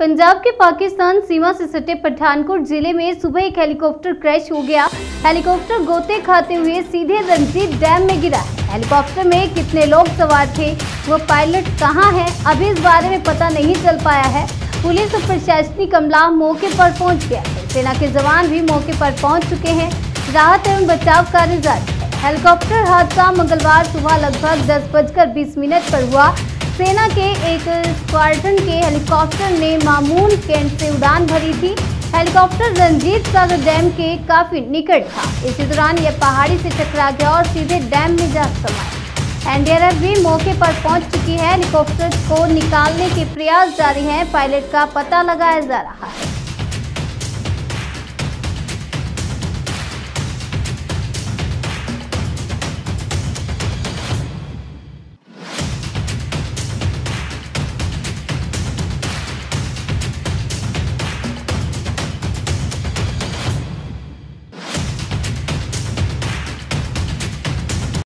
पंजाब के पाकिस्तान सीमा से सटे पठानकोट ज़िले में सुबह एक हेलीकॉप्टर क्रैश हो गया। हेलीकॉप्टर गोते खाते हुए सीधे रंजीत डैम में गिरा। हेलीकॉप्टर में कितने लोग सवार थे, वो पायलट कहाँ है, अभी इस बारे में पता नहीं चल पाया है। पुलिस और प्रशासनिक अमला मौके पर पहुँच गया। सेना के जवान भी मौके पर पहुँच चुके हैं। राहत एवं बचाव कार्य जारी। हेलीकॉप्टर हादसा मंगलवार सुबह लगभग दस बजकर बीस मिनट पर हुआ। सेना के एक स्क्वाड्रन के हेलीकॉप्टर ने मामून कैंट से उड़ान भरी थी। हेलीकॉप्टर रंजीत सागर डैम के काफ़ी निकट था। इसी दौरान यह पहाड़ी से टकरा गया और सीधे डैम में जा समाया एनडीआरएफ भी मौके पर पहुँच चुकी है। हेलीकॉप्टर को निकालने के प्रयास जारी हैं। पायलट का पता लगाया जा रहा है।